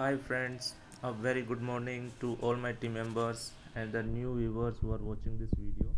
hi friends a very good morning to all my team members and the new viewers who are watching this video.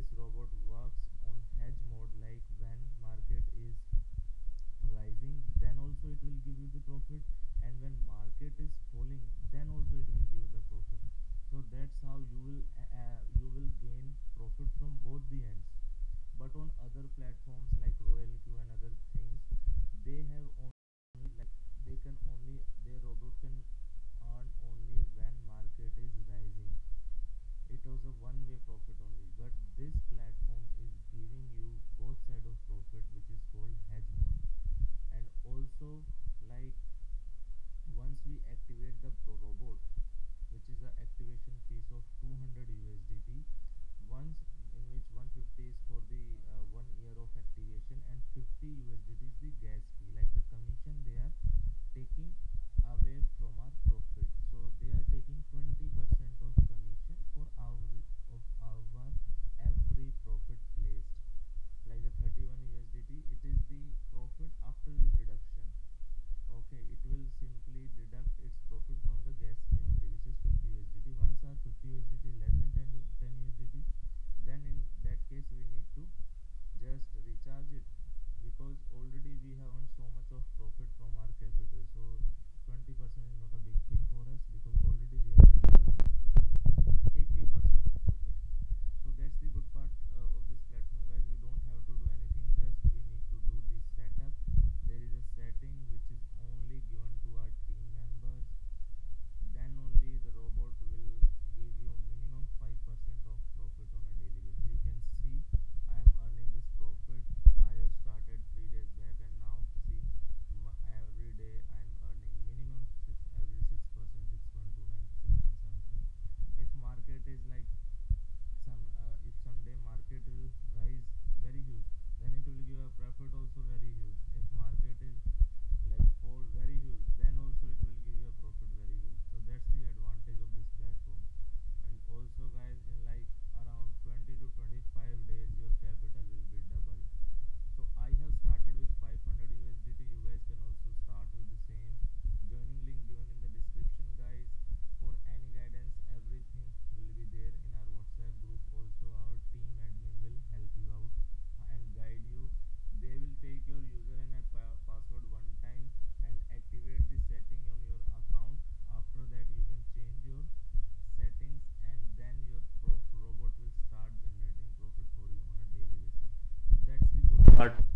this robot also like once we activate the robot which is the activation fees of 200 USDT once in which 150 is for the uh, one year of activation. part